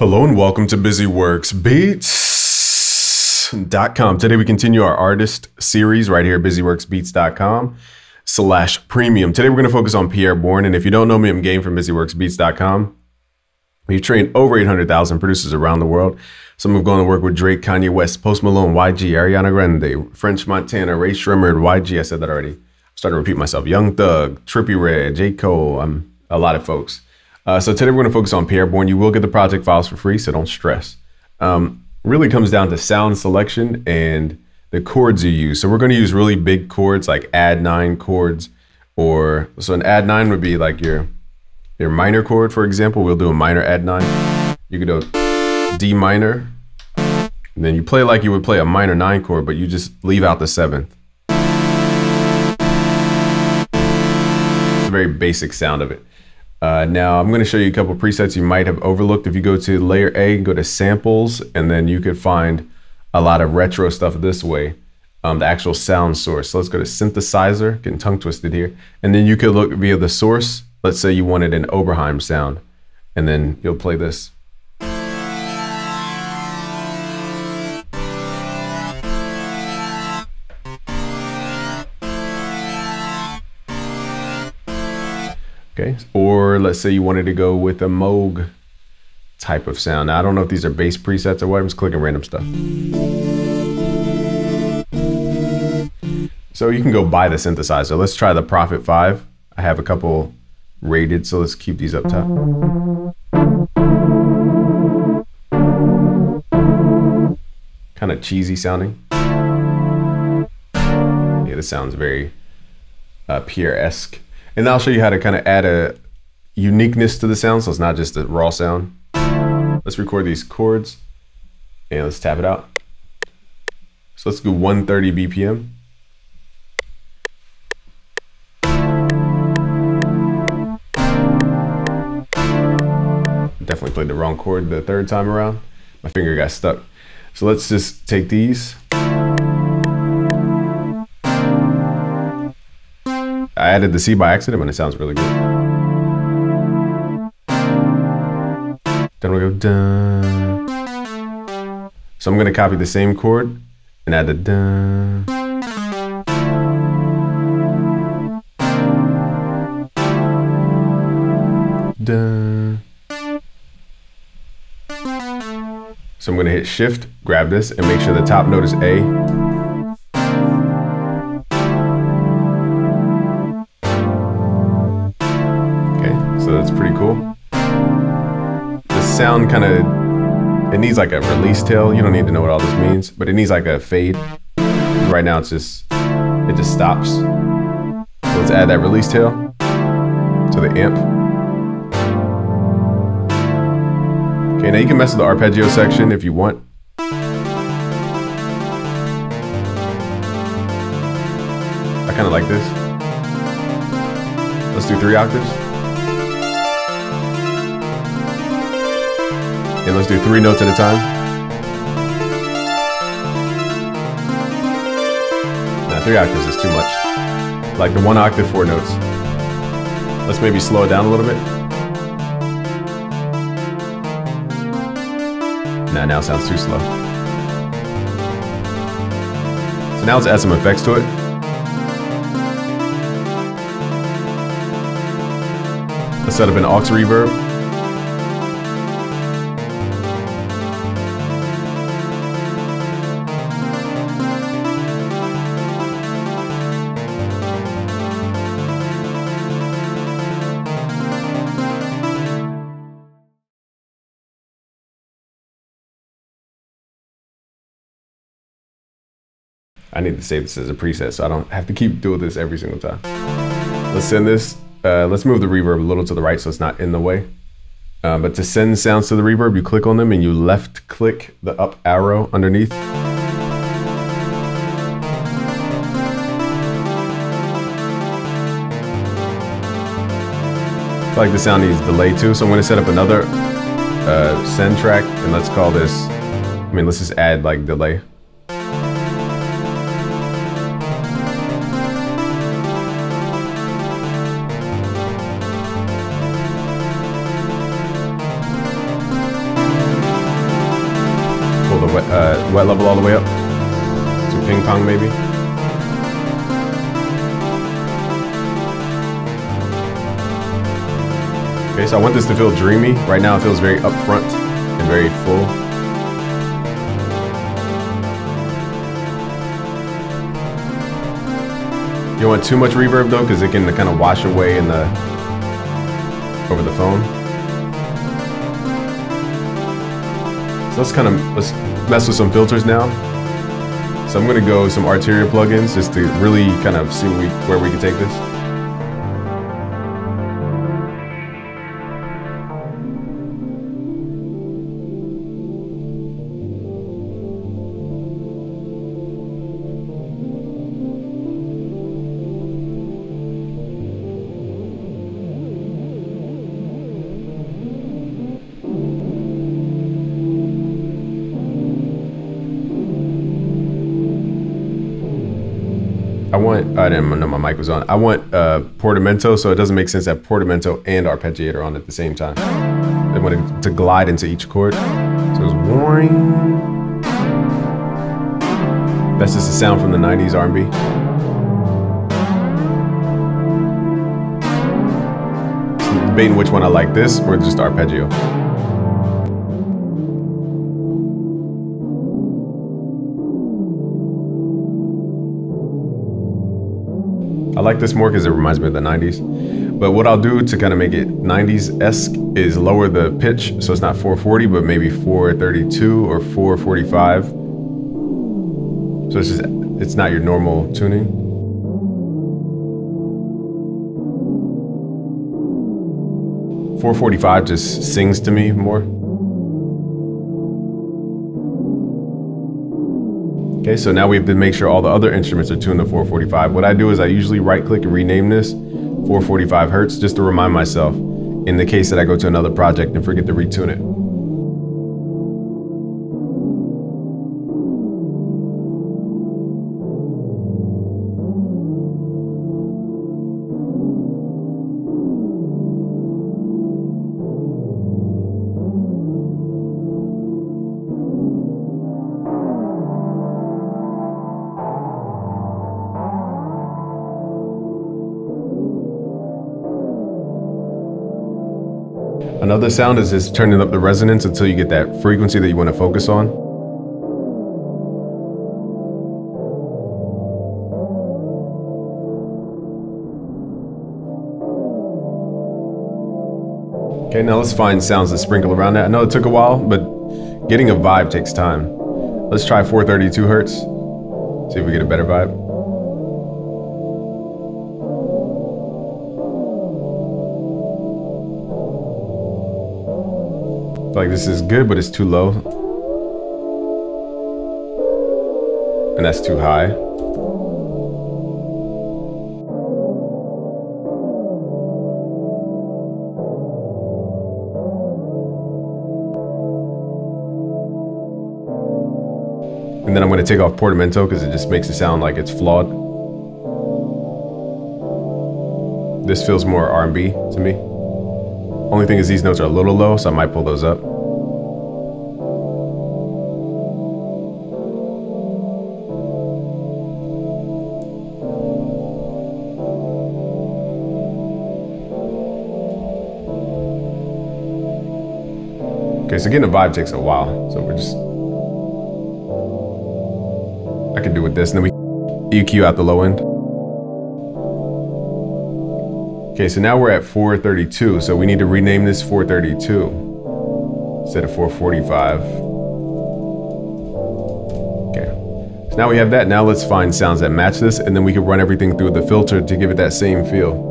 Hello and welcome to BusyWorksBeats.com. Today we continue our artist series right here at BusyWorksBeats.com slash premium. Today we're going to focus on Pi'erre Bourne. And if you don't know me, I'm Game from BusyWorksBeats.com. We've trained over 800,000 producers around the world. Some have gone to work with Drake, Kanye West, Post Malone, YG, Ariana Grande, French Montana, Rae Sremmurd, YG. I said that already. I'm starting to repeat myself. Young Thug, Trippie Redd, J. Cole, um, a lot of folks. Uh, so today we're going to focus on Pi'erre Bourne. You will get the project files for free, so don't stress. Um, really comes down to sound selection and the chords you use. So we're going to use really big chords like add nine chords, or so an add nine would be like your your minor chord, for example. We'll do a minor add nine. You could do D minor, and then you play like you would play a minor nine chord, but you just leave out the seventh. It's a very basic sound of it. Uh, now I'm going to show you a couple presets you might have overlooked. If you go to layer A, and go to samples, and then you could find a lot of retro stuff this way, um, the actual sound source. So let's go to synthesizer, getting tongue twisted here. And then you could look via the source. Let's say you wanted an Oberheim sound, and then you'll play this. Okay, or let's say you wanted to go with a Moog type of sound. Now, I don't know if these are bass presets or what, I'm just clicking random stuff. So you can go buy the synthesizer. Let's try the Prophet 5. I have a couple rated, so let's keep these up top. Kind of cheesy sounding. Yeah, this sounds very uh, Pi'erre-esque. And I'll show you how to kind of add a uniqueness to the sound so it's not just a raw sound. Let's record these chords and let's tap it out. So let's do 130 BPM. Definitely played the wrong chord the third time around. My finger got stuck. So let's just take these I added the C by accident, and it sounds really good. Then we go dun. So I'm gonna copy the same chord and add the dun. Dun. So I'm gonna hit shift, grab this, and make sure the top note is A. sound kind of, it needs like a release tail. You don't need to know what all this means, but it needs like a fade. Right now it's just, it just stops. So let's add that release tail to the amp. Okay, now you can mess with the arpeggio section if you want. I kind of like this. Let's do three octaves. And let's do three notes at a time. Three octaves is too much. Like the one octave, four notes. Let's maybe slow it down a little bit. Nah, now sounds too slow. So now let's add some effects to it. Let's set up an aux reverb. Need to save this as a preset so I don't have to keep doing this every single time. Let's send this, uh, let's move the reverb a little to the right so it's not in the way. Uh, but to send sounds to the reverb, you click on them and you left click the up arrow underneath. I feel like the sound needs delay too, so I'm gonna set up another uh, send track and let's call this, I mean, let's just add like delay. Wet, level all the way up to ping pong maybe. Okay, so I want this to feel dreamy. Right now it feels very upfront and very full. You don't want too much reverb though, because it can kind of wash away in the over the phone. So let's kind of let's mess with some filters now. So I'm gonna go some Arturia plugins just to really kind of see we, where we can take this. Want, I didn't know my mic was on. I want uh, portamento, so it doesn't make sense that portamento and arpeggiator on at the same time. I want it to glide into each chord. So it's whirring. That's just a sound from the 90s R&B. Debating which one I like, this or just arpeggio. Like this more because it reminds me of the 90s. But what I'll do to kind of make it 90s-esque is lower the pitch so it's not 440 but maybe 432 or 445. So it's just it's not your normal tuning. Four forty-five just sings to me more. Okay, so now we have to make sure all the other instruments are tuned to 445. What I do is I usually right click and rename this 445 Hertz just to remind myself in the case that I go to another project and forget to retune it. Another sound is just turning up the resonance until you get that frequency that you want to focus on. Okay, now let's find sounds that sprinkle around that. I know it took a while, but getting a vibe takes time. Let's try 432 hertz. See if we get a better vibe. Like this is good, but it's too low. And that's too high. And then I'm going to take off portamento because it just makes it sound like it's flawed. This feels more R&B to me. Only thing is these notes are a little low, so I might pull those up. So getting a vibe takes a while. So we're just, I can do with this. And then we EQ out the low end. Okay, so now we're at 432. So we need to rename this 432 instead of 445. Okay, so now we have that. Now let's find sounds that match this and then we can run everything through the filter to give it that same feel.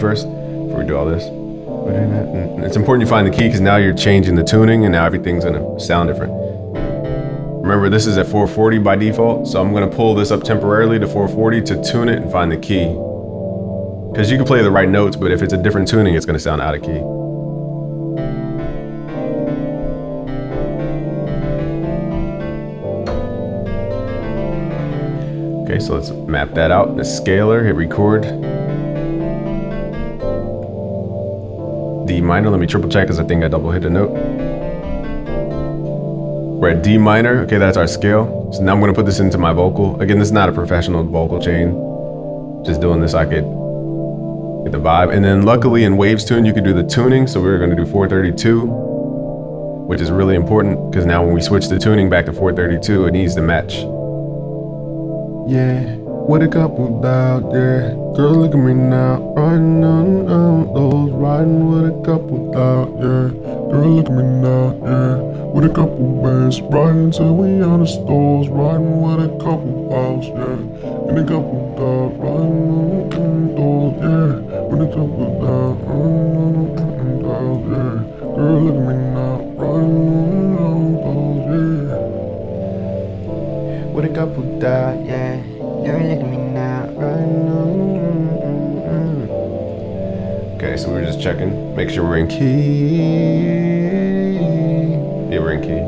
First before we do all this. It's important you find the key because now you're changing the tuning and now everything's gonna sound different. Remember Remember, this is at 440 by default, so I'm gonna pull this up temporarily to 440 to tune it and find the key. Because you can play the right notes, but if it's a different tuning, it's gonna sound out of key. Okay, so let's map that out in the scaler, hit record. D minor, let me triple check because I think I double hit a note. We're at D minor, okay, that's our scale. So now I'm gonna put this into my vocal. Again, this is not a professional vocal chain. Just doing this, I could get the vibe. And then luckily in Waves Tune, you could do the tuning. So we're gonna do 432, which is really important because now when we switch the tuning back to 432, it needs to match yeah. With a couple doubt, yeah. Girl, look at me now. Riding on, on those, riding with a couple doubt, yeah. Girl, look at me now, yeah. With a couple bands, riding till we on the stores, riding with a couple balls, yeah. And a couple doubt, riding on those, yeah. With a couple doubt, riding on doubt, yeah. Girl, look at me now, riding on those, yeah. With a couple doubt, yeah. Girl, So we're just checking, make sure we're in key. Yeah, we're in key.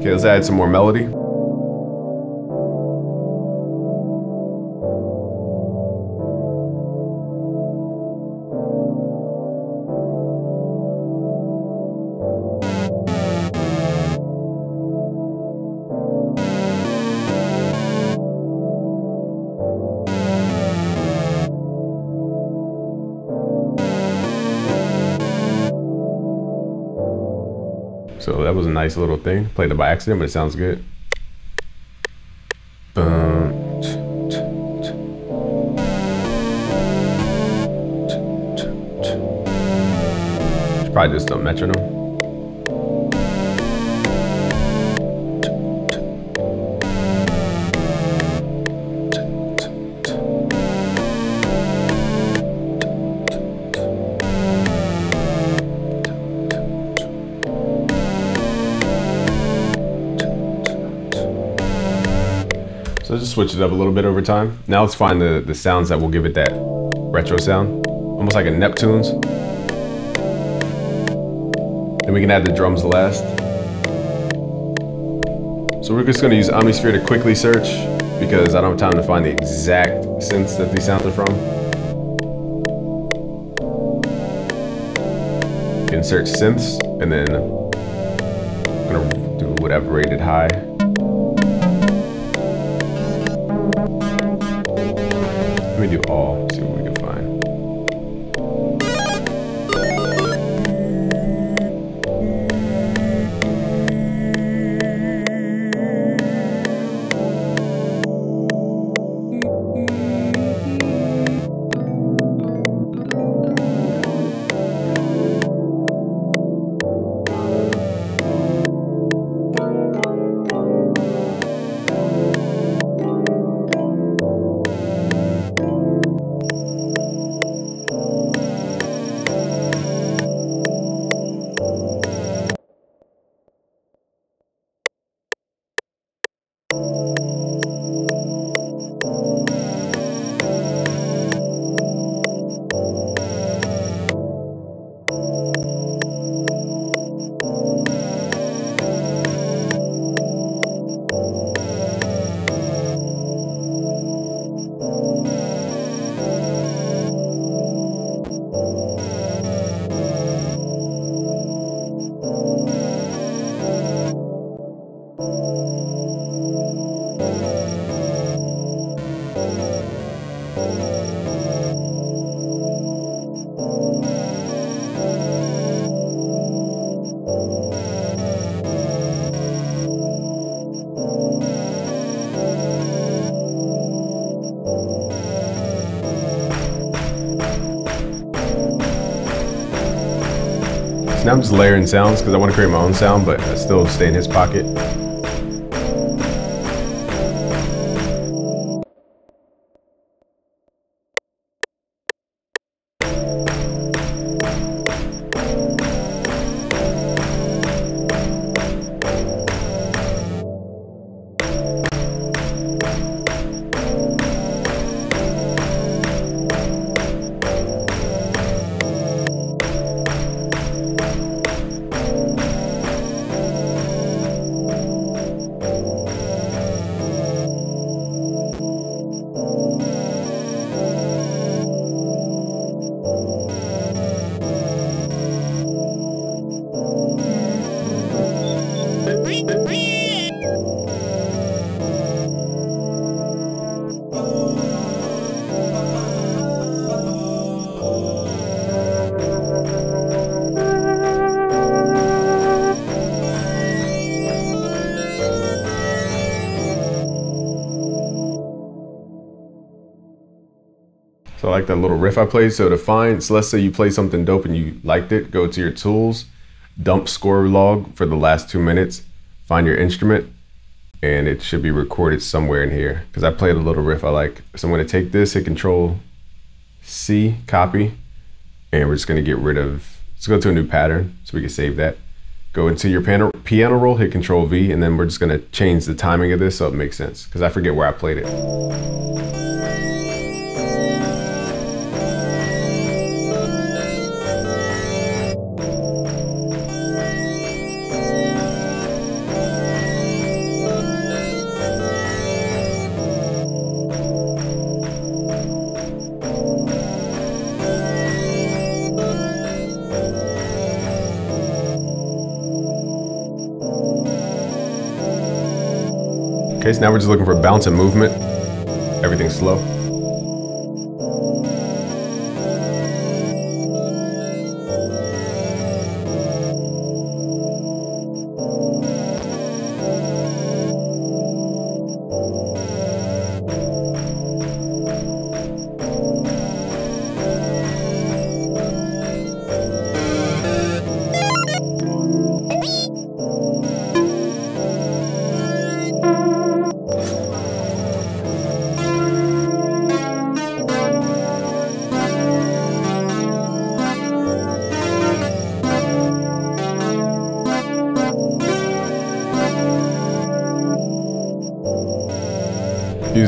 Okay, let's add some more melody. So that was a nice little thing. Played it by accident, but it sounds good. Um, probably just a metronome. Switch it up a little bit over time. Now let's find the, the sounds that will give it that retro sound. Almost like a Neptunes. Then we can add the drums last. So we're just gonna use Omnisphere to quickly search because I don't have time to find the exact synths that these sounds are from. Search synths and then I'm gonna do whatever rated high. I'm just layering sounds because I want to create my own sound, but I still stay in his pocket. That little riff I played. So to find, so let's say you play something dope and you liked it, go to your tools, dump score log for the last two minutes, find your instrument, and it should be recorded somewhere in here. Because I played a little riff I like. So I'm gonna take this, hit control C, copy, and we're just gonna get rid of, let's go to a new pattern so we can save that. Go into your piano, piano roll, hit control V, and then we're just gonna change the timing of this so it makes sense, because I forget where I played it. Okay, so now we're just looking for a bounce and movement. Everything's slow.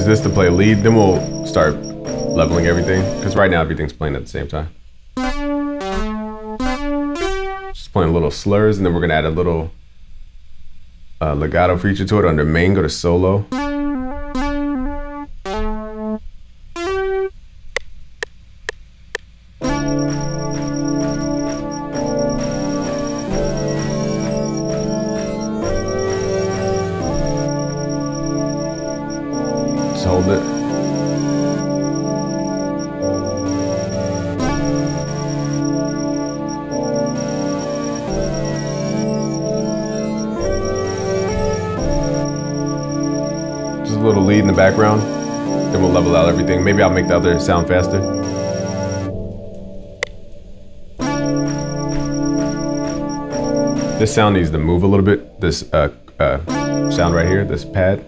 This to play lead, then we'll start leveling everything. Because right now everything's playing at the same time. Just playing little slurs, and then we're gonna add a little uh, legato feature to it under main, go to solo. Background. Then we'll level out everything. Maybe I'll make the other sound faster. This sound needs to move a little bit. This uh, uh, sound right here, this pad.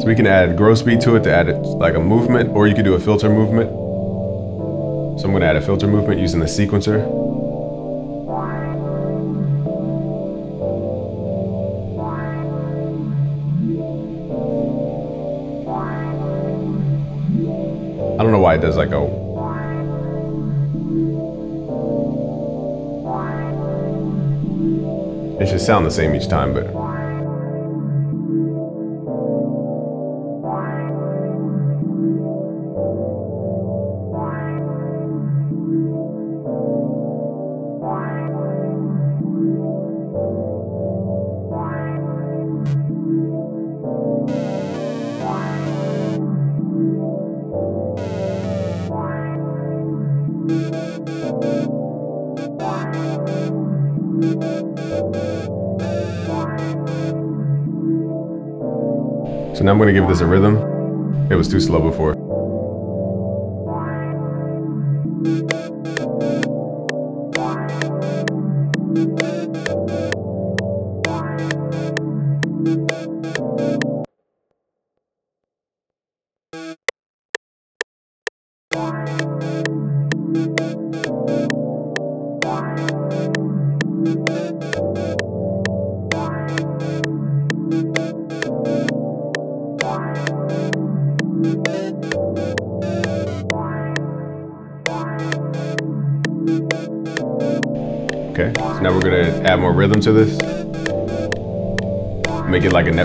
So we can add grow speed to it to add it like a movement, or you could do a filter movement. So I'm gonna add a filter movement using the sequencer. Why it does like a It should sound the same each time, but gonna give this a rhythm. It was too slow before.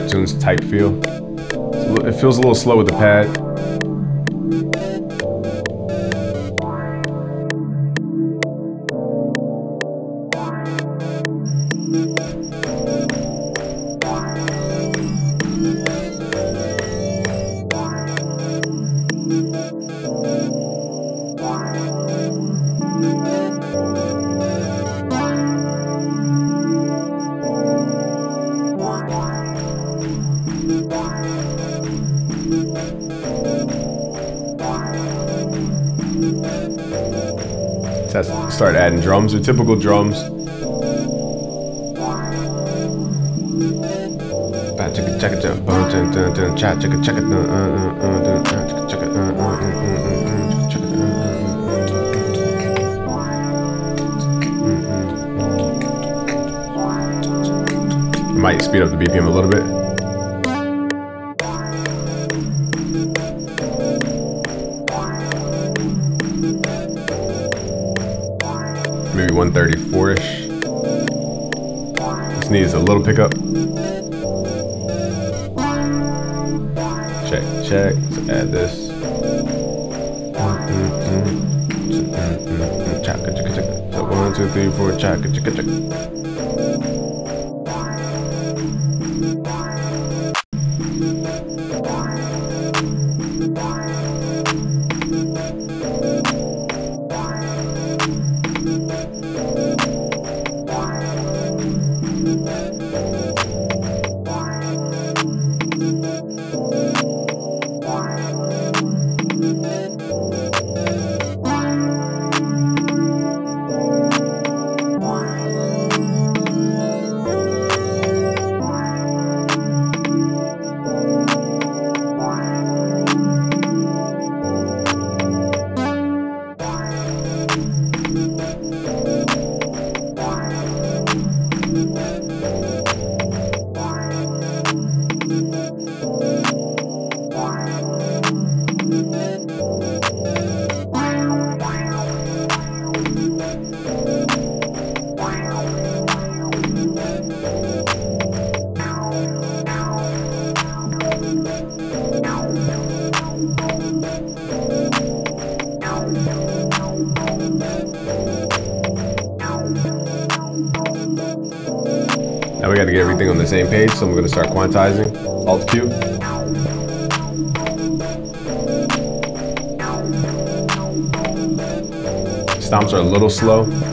Neptune's type feel. It feels a little slow with the pad. Start adding drums, or typical drums. Might speed up the BPM a little bit. 134-ish. This needs a little pickup. Check, check. Let's add this. So one, two, three, four, chaka, chaka, chaka. Same page, so I'm to start quantizing. Alt Q. Stomps are a little slow.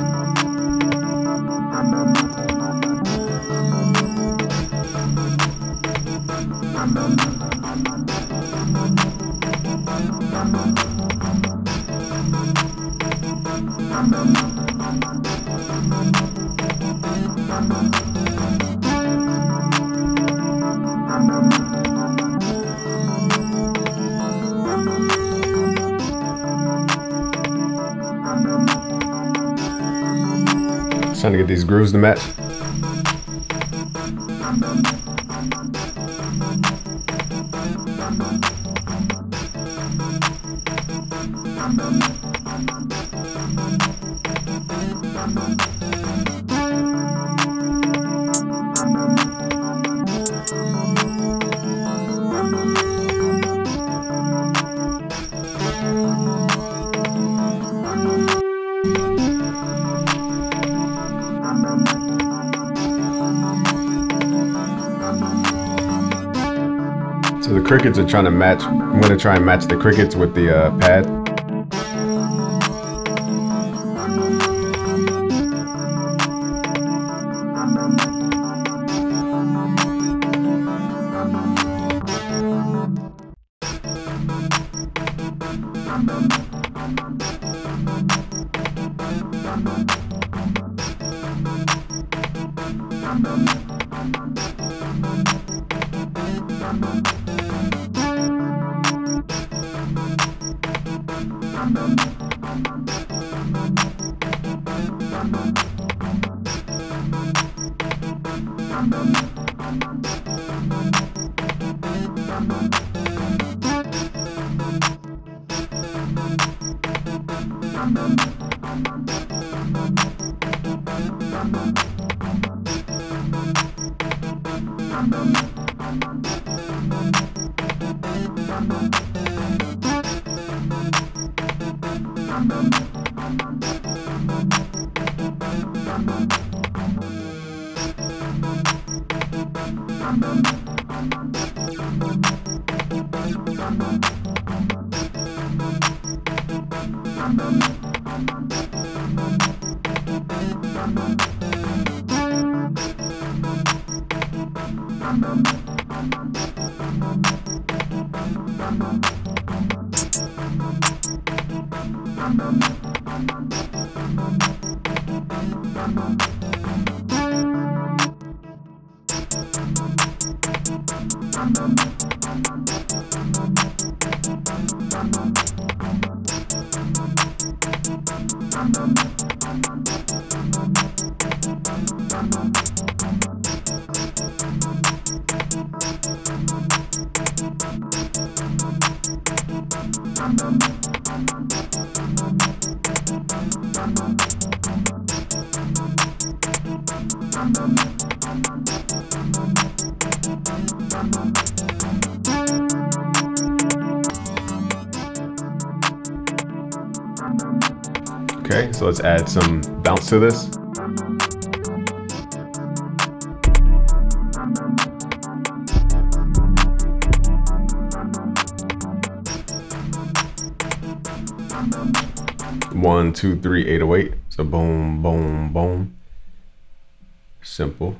Trying to get these grooves to match. Trying to match. I'm gonna try and match the crickets with the uh, pad. Okay, so let's add some bounce to this. One, two, three, eight oh eight. So boom, boom, boom. Simple.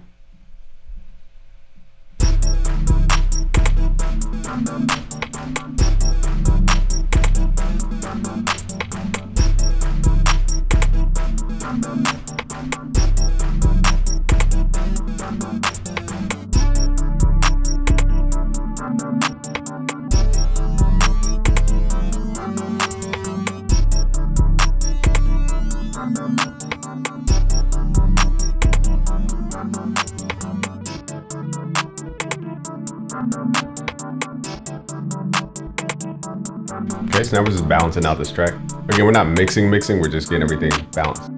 We're just balancing out this track. Again, we're not mixing, mixing, we're just getting everything balanced.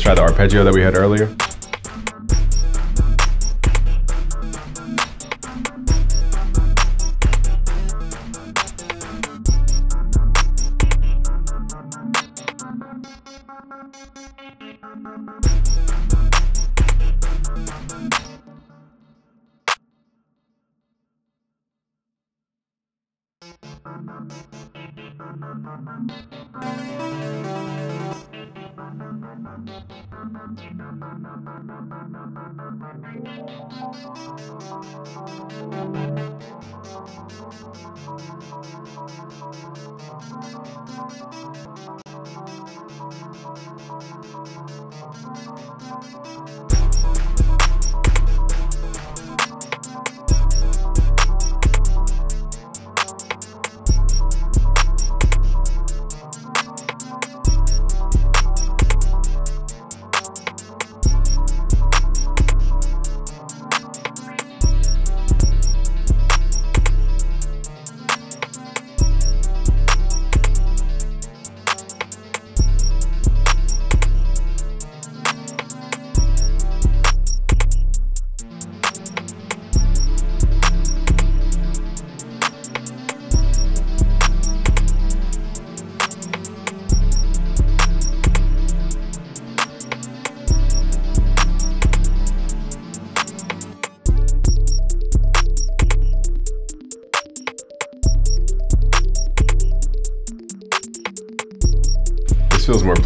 Let's try the arpeggio that we had earlier.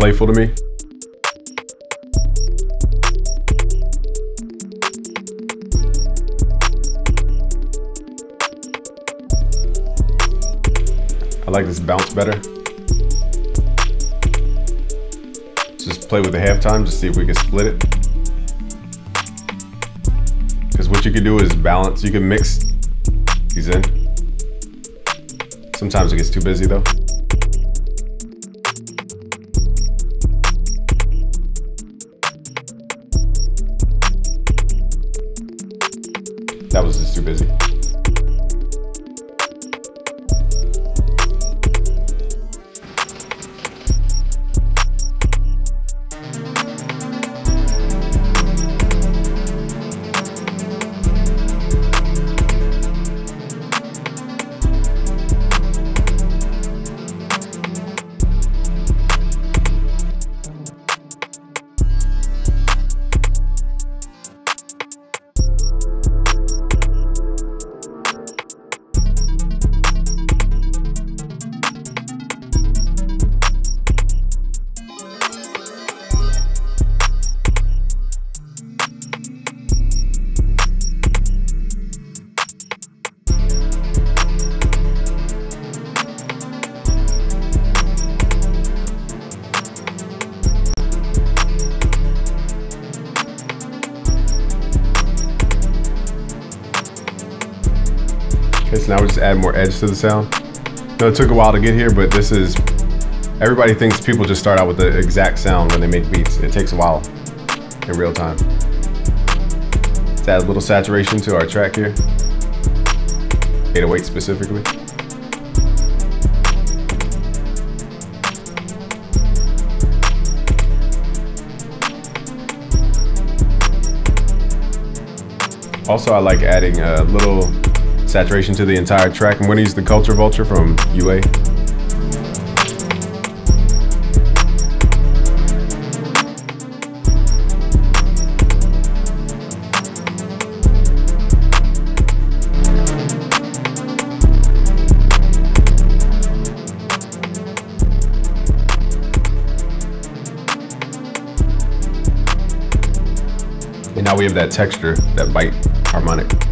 Playful to me. I like this bounce better. Let's just play with the halftime, just see if we can split it. Because what you can do is balance, you can mix these in. Sometimes it gets too busy though. Okay, so now we just add more edge to the sound. No, it took a while to get here, but this is, everybody thinks people just start out with the exact sound when they make beats. It takes a while in real time. Let's add a little saturation to our track here. 808 specifically. Also, I like adding a little saturation to the entire track. I'm to use the Culture Vulture from UA. And now we have that texture, that bite harmonic.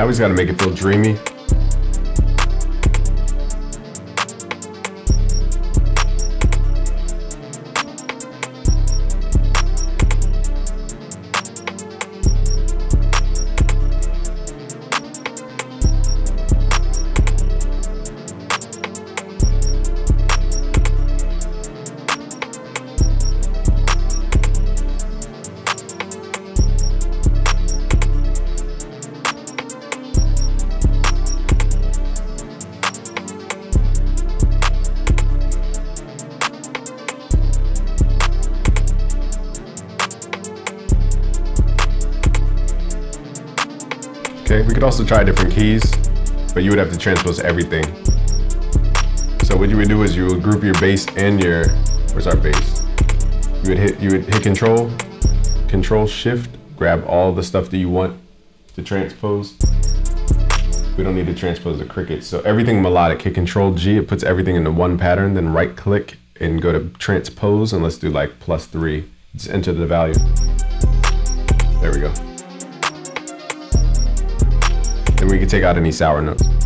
Now we just gotta make it feel dreamy. Could also try different keys, but you would have to transpose everything. So what you would do is you would group your bass and your, where's our bass? You would hit, you would hit control, control shift, grab all the stuff that you want to transpose. We don't need to transpose the crickets. So everything melodic, hit control G, it puts everything into one pattern, then right click and go to transpose and let's do like plus three. Just enter the value. There we go. We can take out any sour notes.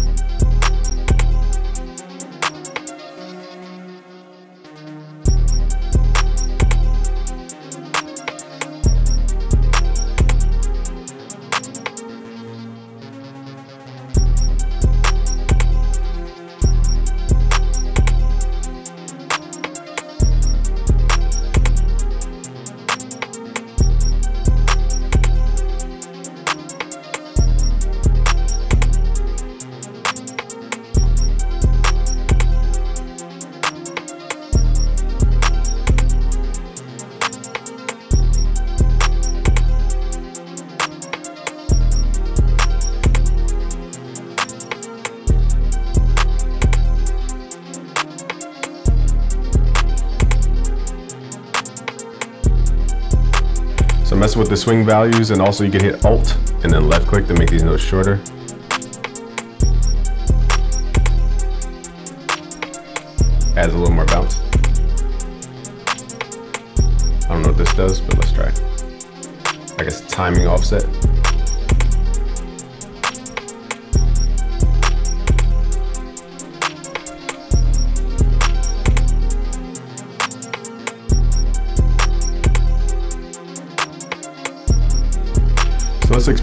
With the swing values and also you can hit Alt and then left click to make these notes shorter. Adds a little more bounce. I don't know what this does, but let's try. I guess timing offset.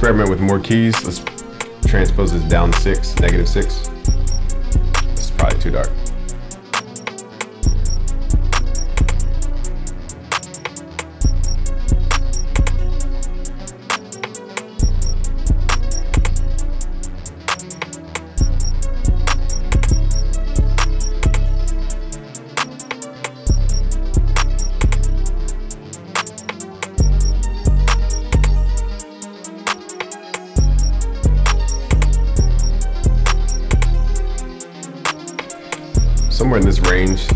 Experiment with more keys. Let's transpose this down six, negative six. This is probably too dark. Somewhere in this range.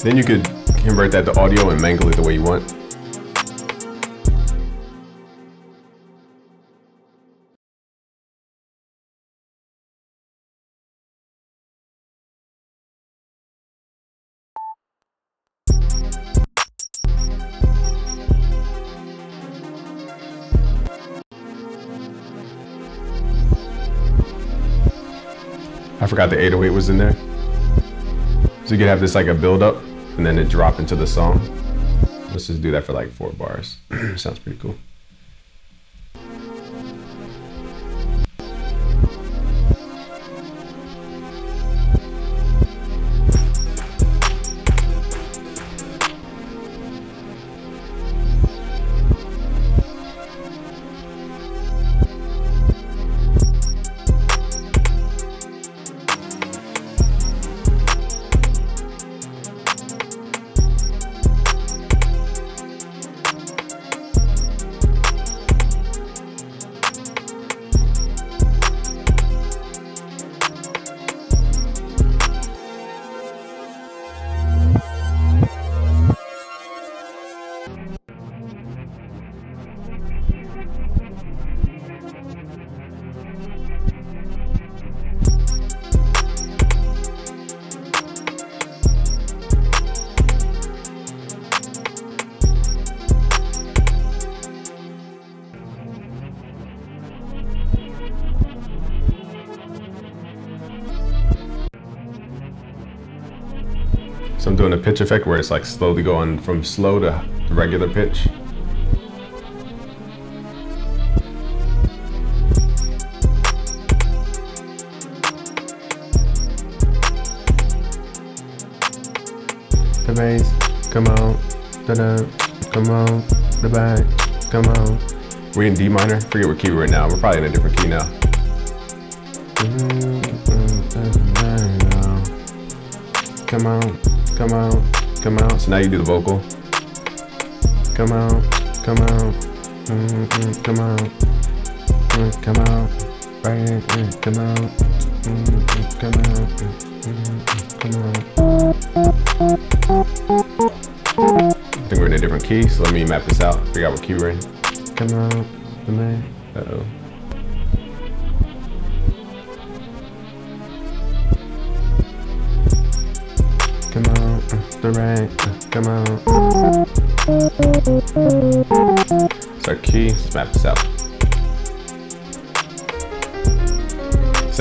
Then you could convert that to audio and mangle it the way you want. Forgot the 808 was in there. So you could have this like a build up and then it drop into the song. Let's just do that for like four bars. Sounds pretty cool. Pitch effect where it's like slowly going from slow to regular pitch. The bass, come on, da da, come on, the back, come on. We're in D minor. Forget what key we're in now. We're probably in a different key now. Come on, come on, come on. So now you do the vocal. Come on, come on, mm, mm, come on, mm, come on, right, mm, come on, mm, come on, mm, come on. I think we're in a different key, so let me map this out. Figure out what key we're in. Come on, the man. Uh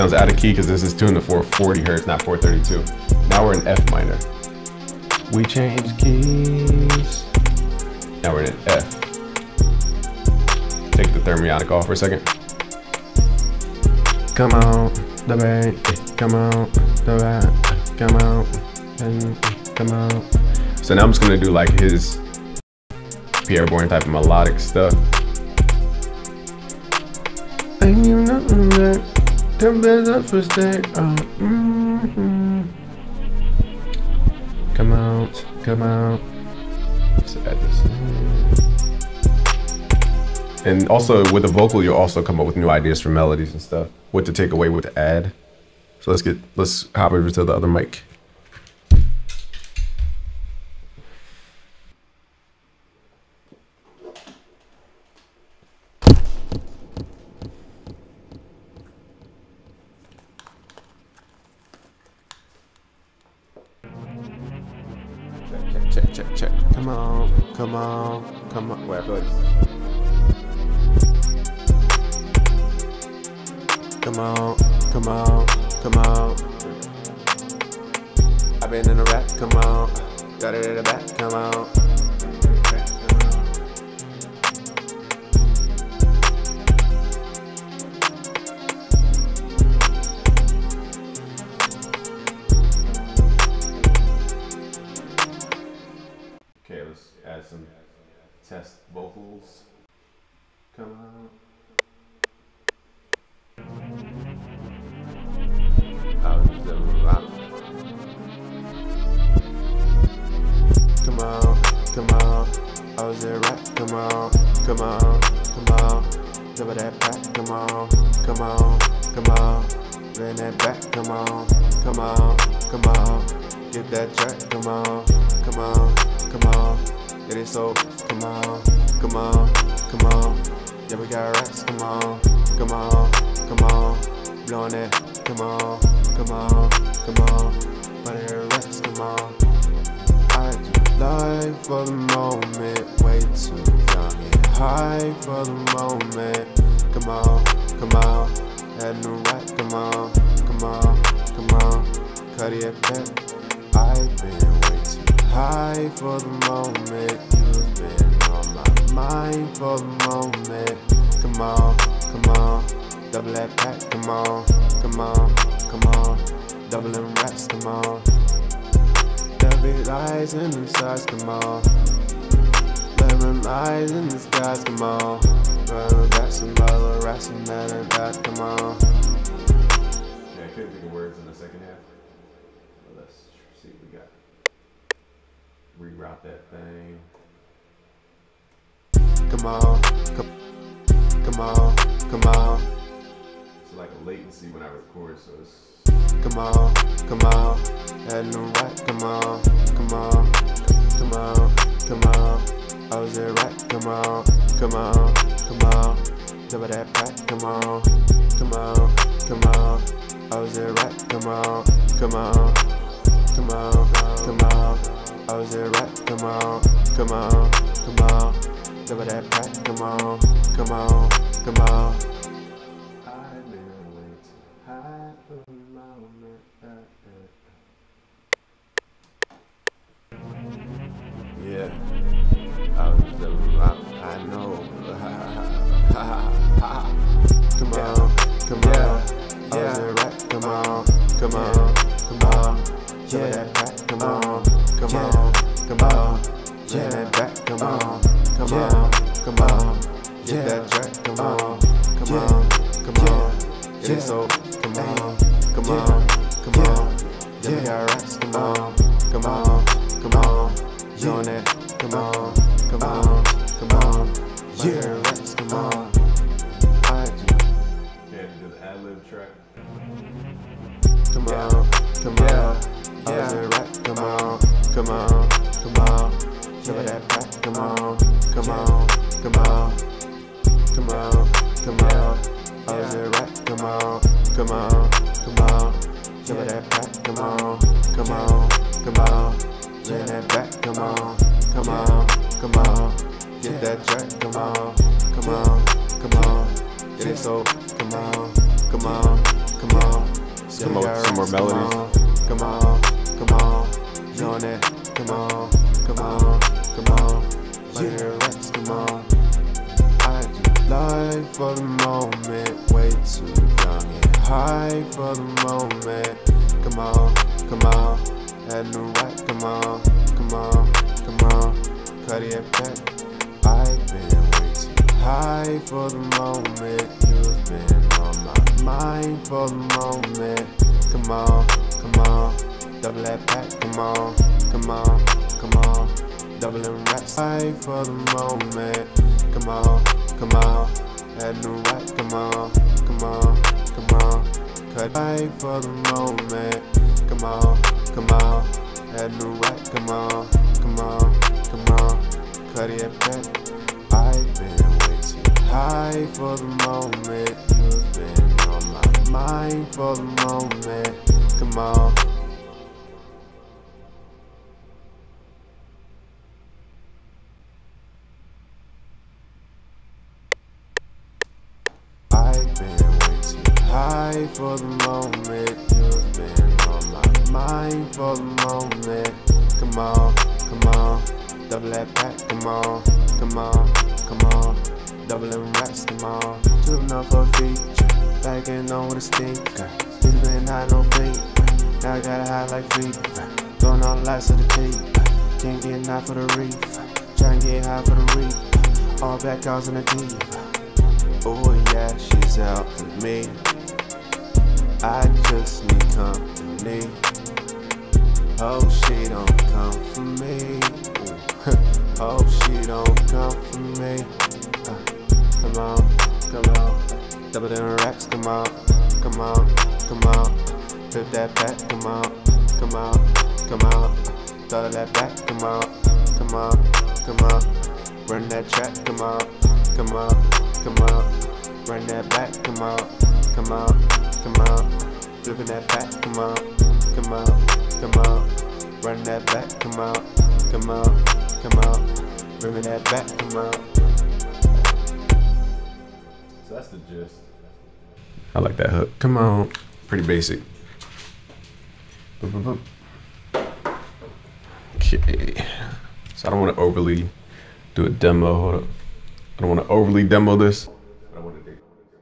Sounds out of key because this is tuned to 440 hertz, not 432. Now we're in F minor. We change keys. Now we're in F. Take the thermionic off for a second. Come on, the bass. Come on, the back. Come on, and come on. So now I'm just gonna do like his Pierre Bourne type of melodic stuff. And you know that come back up for stay. Oh, mm-hmm. Come out, come out. Add this. And also with the vocal, you'll also come up with new ideas for melodies and stuff. What to take away, what to add. So let's get let's hop over to the other mic. Come on, come on, come on, double that back. Come on, come on, come on, bring that back. Come on, come on, come on, get that track. Come on, come on, come on, get it so. Come on, come on, come on, yeah we got racks. Come on, come on, come on, blowing that. Come on, come on, come on, money racks. Come on. I do life for the moment, way too high for the moment. Come on, come on, had no right, come on, come on, come on, Cardiac pet. I've been way too high for the moment. You've been on my mind for the moment. Come on, come on, double that pack, come on, come on, come on, doubling racks, come on. Be lies in the stars, come on. Lies in the skies, come on. Run back some bottle, rats and that and that, come on. Yeah, I couldn't think of words in the second half. But let's see what we got. Reroute that thing. Come on, come, come on, come on. It's like a latency when I record, so it's Come on, come on, had no right, come on, come on, come on, come on. I was there right, come on, come on, come on. Double that pack, come on, come on, come on. I was there right, come on, come on, come on, come on. I was there right, come on, come on, come on. Double that pack, come on, come on, come on. Racks, come on. I do life for the moment, way too young and high for the moment. Come on, come on, had no right. Come on, come on, come on. Cardiac pet. I've been way too high for the moment. You've been on my mind for the moment. Come on, come on, double that pack. Come on, come on, come on, doubling racks. High for the moment. Come on, come on, had no right. Come on, come on, come on, cut high for the moment. Come on, come on, right. Come on, come on, come on, cut it back. I've been way too high for the moment. You've been on my mind for the moment. Come on. For the moment. You've been on my mind for the moment. Come on, come on, double that pack. Come on, come on, come on, Double doubling racks. Come on, too enough for feature. Backing on with a stinker. It's been high, no feet. Now I gotta hide like feet. Throwing all lights of the tape. Can't get high for the reef. Try and get high for the reef. All back calls in the deep. Oh yeah, she's out with me. I just need company. Oh, she don't come for me. oh, she don't come for me. Uh, come on, come on. Double them racks, come on, come on, come on. Flip that back, come on, come on, come on. Throw that back, come on, come on, come on. Run that track, come on, come on, come on. Run that back, come on, come on, come on. Flipping that back, come on, come on, come on. Run that back, come on, come on, come on. Bring that back, come on. So that's the gist. I like that hook. Come on. Pretty basic. Boop, boop, boop. Okay. So I don't want to overly do a demo. Hold up. I don't want to overly demo this.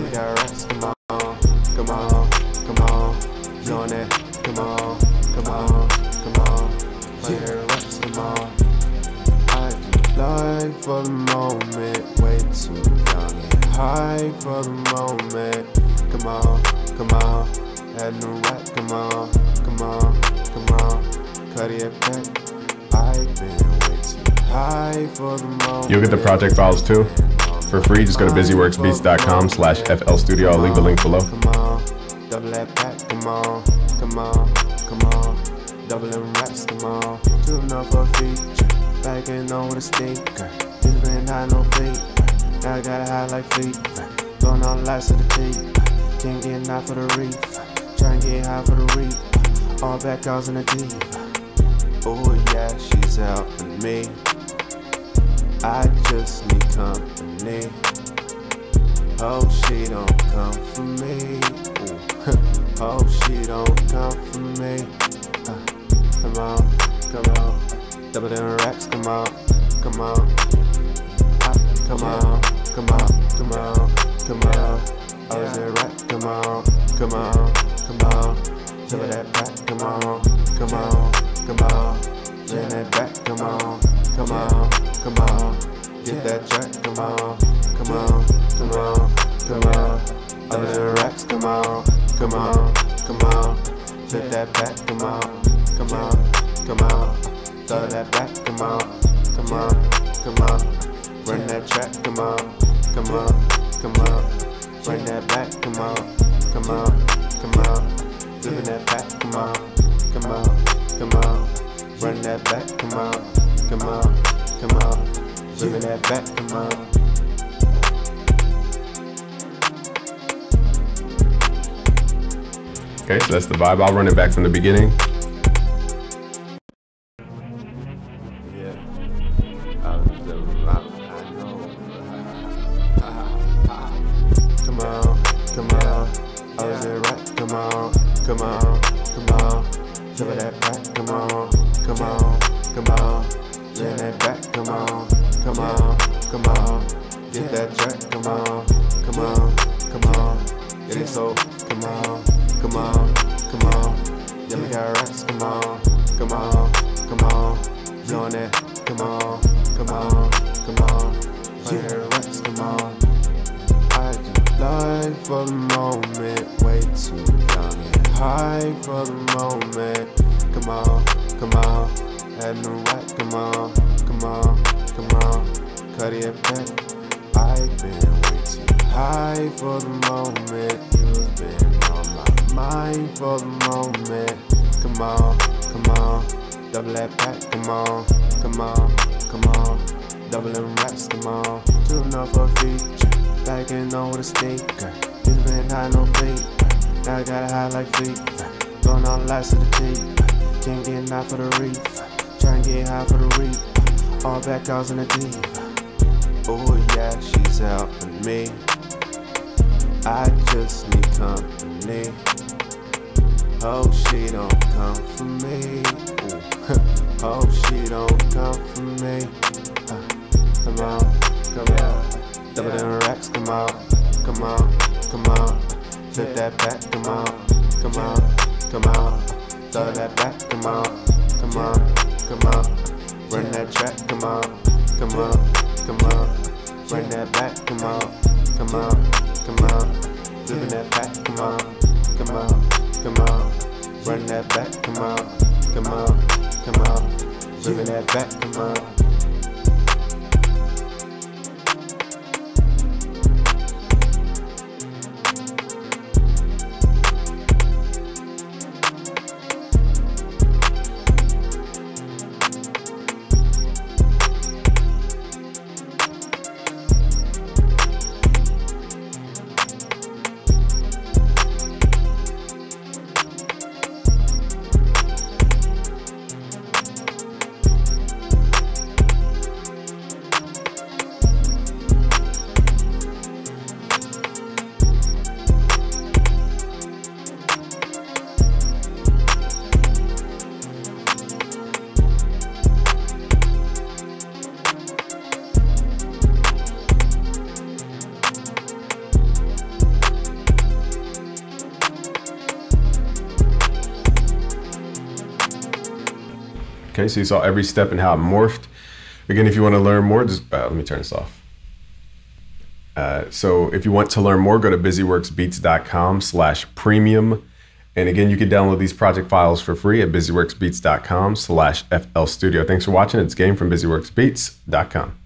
We got come on, come on, come on. On that, come on, come on, come on. Come on. I for the moment, way too young high for the moment. Come on, come on, come on, come on, come on. Cut it back. I've been way too high for the moment. You'll get the project files too. For free, just go to busyworksbeats.com slash FL Studio. I'll leave the link below. Come on, double that come on, come on, come on. Double them racks, come on. Two for feature. On with a stinker. High, no. Now I got it high like lights of the teeth. Can't get enough for the reef. Try and get high for the reef. All back in the deep. Oh yeah, she's me. I just need company. Oh, she don't come for me. Oh, she don't come for me. Uh, come on, come on. Double them racks, come on, come on. Uh, come on, come on, come on, come on. I was in right, come on, come on, come on. Double that back, come on, come on, come on. Lay that back, come on, come on, come on. Get that jack, come on, come on, come on, come on. Other than racks, come on, come on, come on. Flip that back, come on, come on, come on. Throw that back, come on, come on, come on. Run that track, come on, come on, come on. Bring that back, come on, come on, come on. Flipping that back, come on, come on, come on. Run that back, come on, come on, come on. That back, on. Okay, so that's the vibe. I'll run it back from the beginning. Come on, come on. Flip that back, come on, come on, come on. Throw that back, come on, come on, come on. Run that track, come on, come on, come on. Run that back, come on, come on, come on. Flipping that back, come on, come on, come on. Run that back, come on, come on, come on. Flipping that back, come on. So you saw every step and how it morphed. Again, if you want to learn more, just uh, let me turn this off. Uh, so if you want to learn more, go to busyworksbeats.com slash premium. And again, you can download these project files for free at busyworksbeats.com slash FL Studio. Thanks for watching. It's Game from busyworksbeats.com.